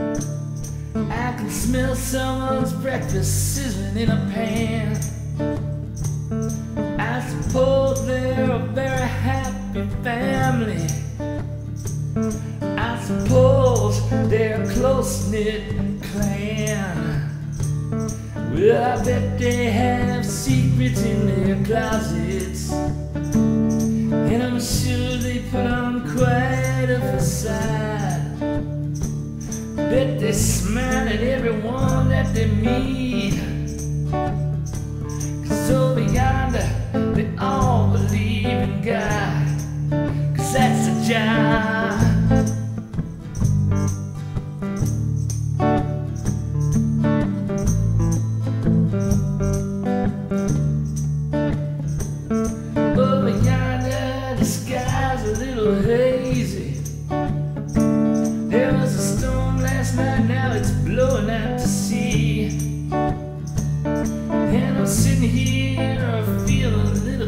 I can smell someone's breakfast sizzling in a pan. I suppose they're a very happy family. I suppose they're a close knit clan. Well, I bet they have secrets in their closets. And I'm sure they put on quite a facade. Bet they smile at everyone that they meet.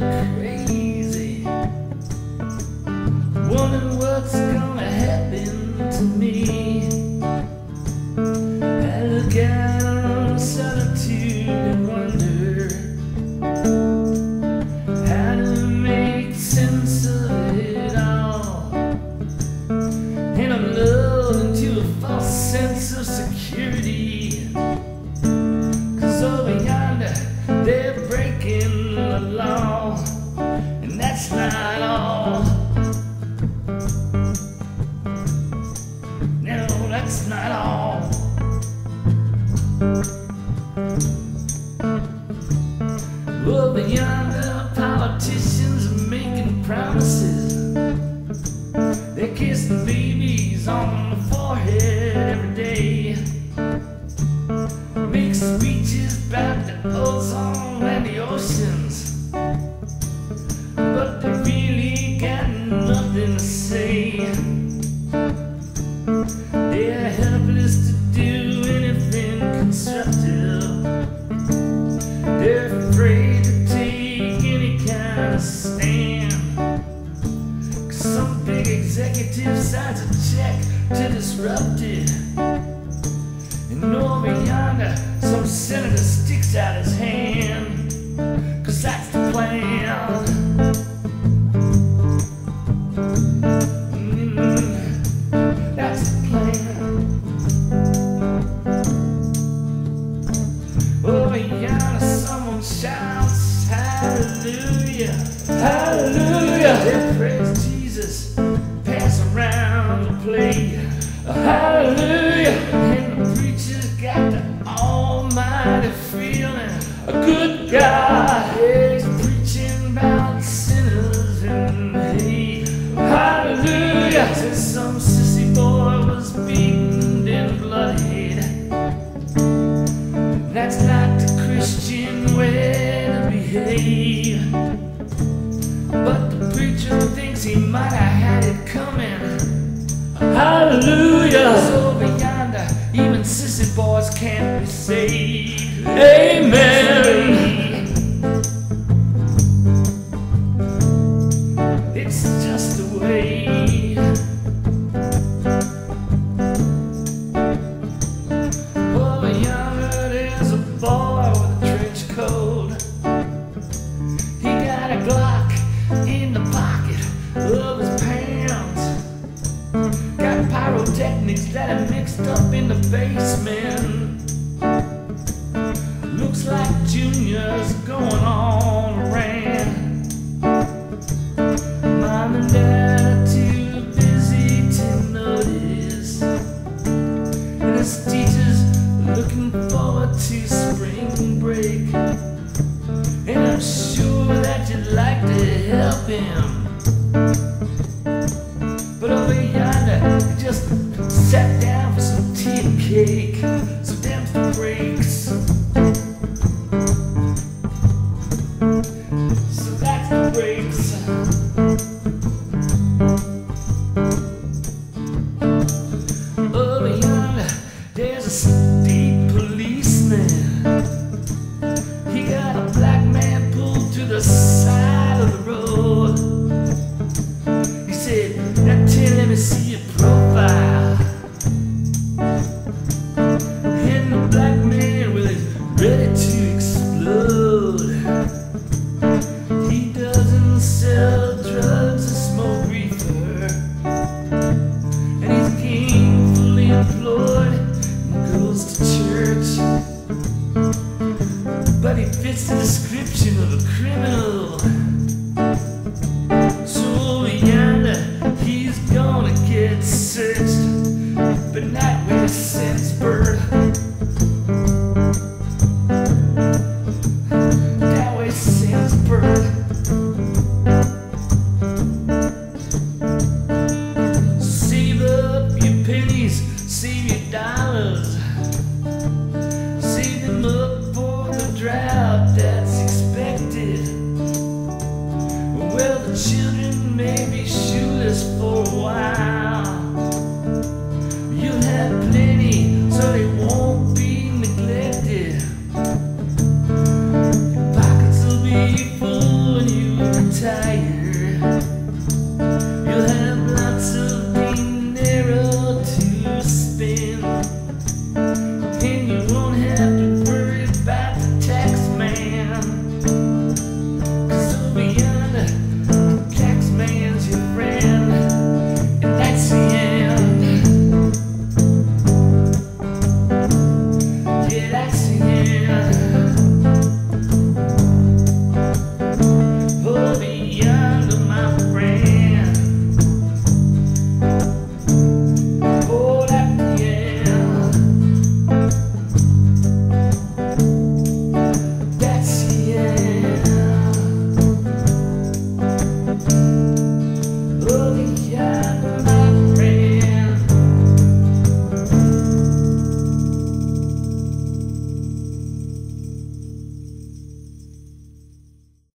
work. Yeah. The Hallelujah. And the preacher's got the almighty feeling, a good God. He's preaching about sinners and hate, Hallelujah. Hallelujah! So over yonder, even sissy boys can't be saved. Amen! It's just the way. Oh, over yonder, there's a boy with a trench coat. He got a Glock in the pocket of his pants. Pyrotechnics that are mixed up in the basement. Looks like Junior's going on a rant. Mom and Dad are too busy to notice. And his teacher's looking forward to spring break. And I'm sure that you'd like to help him. since birth. Now way since birth. Save up your pennies, save your dollars. I'm.